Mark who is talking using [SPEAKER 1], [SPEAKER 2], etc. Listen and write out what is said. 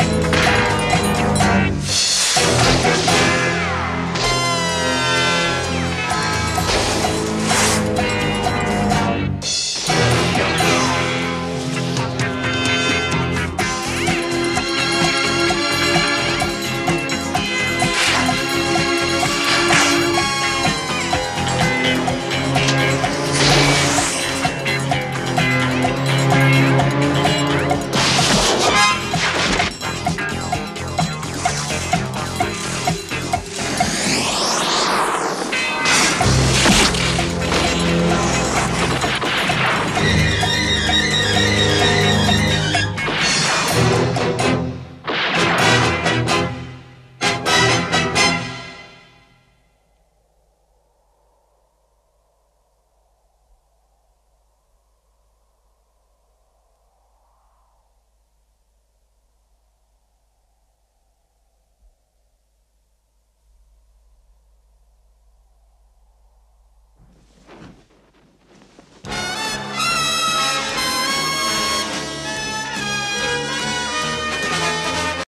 [SPEAKER 1] you.